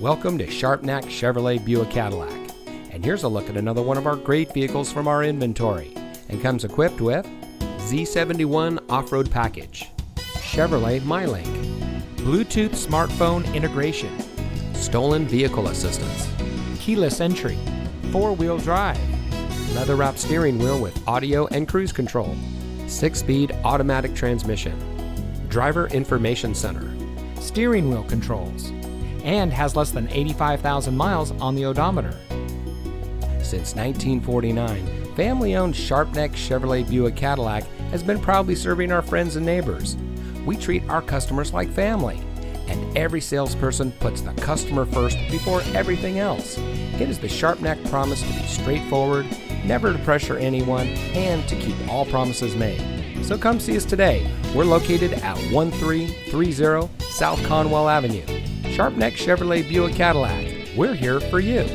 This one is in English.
Welcome to Sharpnack Chevrolet Buick Cadillac. And here's a look at another one of our great vehicles from our inventory and comes equipped with Z71 off-road package, Chevrolet MyLink, Bluetooth smartphone integration, stolen vehicle assistance, keyless entry, four-wheel drive, leather-wrapped steering wheel with audio and cruise control, six-speed automatic transmission, driver information center, steering wheel controls, and has less than 85,000 miles on the odometer. Since 1949, family owned Sharpnack Chevrolet Buick Cadillac has been proudly serving our friends and neighbors. We treat our customers like family, and every salesperson puts the customer first before everything else. It is the Sharpnack promise to be straightforward, never to pressure anyone, and to keep all promises made. So come see us today. We're located at 1330 South Conwell Avenue. Sharpnack Chevrolet Buick Cadillac. We're here for you.